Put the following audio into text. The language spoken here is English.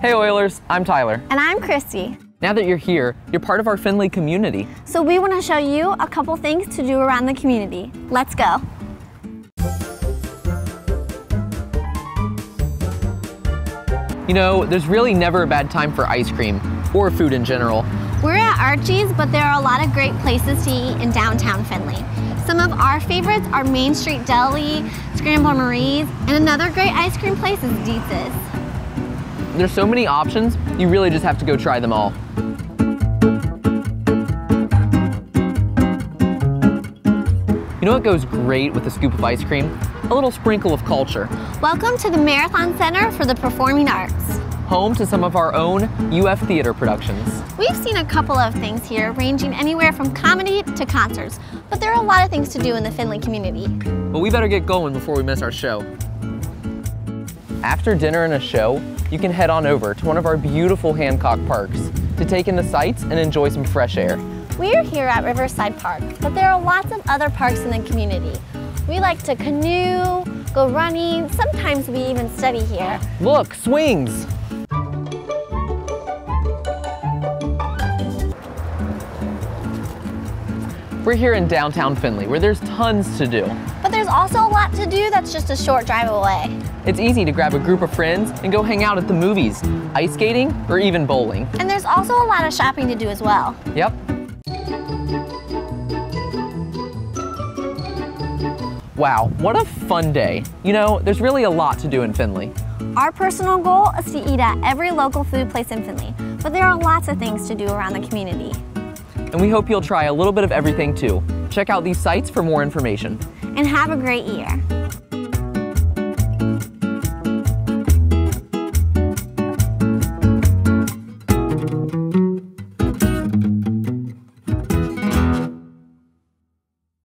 Hey Oilers, I'm Tyler. And I'm Christy. Now that you're here, you're part of our Findlay community. So we want to show you a couple things to do around the community. Let's go. You know, there's really never a bad time for ice cream, or food in general. We're at Archie's, but there are a lot of great places to eat in downtown Findlay. Some of our favorites are Main Street Deli, Scramble Marie's, and another great ice cream place is Dietsch's. There's so many options, you really just have to go try them all. You know what goes great with a scoop of ice cream? A little sprinkle of culture. Welcome to the Marathon Center for the Performing Arts. Home to some of our own UF theater productions. We've seen a couple of things here, ranging anywhere from comedy to concerts, but there are a lot of things to do in the Findlay community. But we better get going before we miss our show. After dinner and a show, you can head on over to one of our beautiful Hancock parks to take in the sights and enjoy some fresh air. We're here at Riverside Park, but there are lots of other parks in the community. We like to canoe, go running, sometimes we even study here. Look, swings! We're here in downtown Findlay, where there's tons to do. But there's also a lot to do that's just a short drive away. It's easy to grab a group of friends and go hang out at the movies, ice skating, or even bowling. And there's also a lot of shopping to do as well. Yep. Wow, what a fun day. You know, there's really a lot to do in Findlay. Our personal goal is to eat at every local food place in Findlay, but there are lots of things to do around the community. And we hope you'll try a little bit of everything too. Check out these sites for more information. And have a great year.